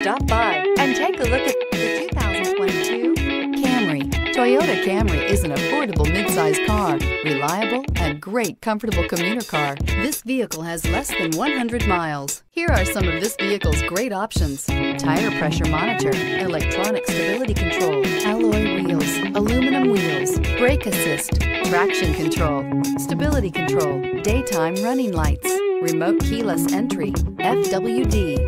Stop by and take a look at the 2022 Camry. Toyota Camry is an affordable midsize car, reliable and great comfortable commuter car. This vehicle has less than 100 miles. Here are some of this vehicle's great options. Tire pressure monitor, electronic stability control, alloy wheels, aluminum wheels, brake assist, traction control, stability control, daytime running lights, remote keyless entry, FWD.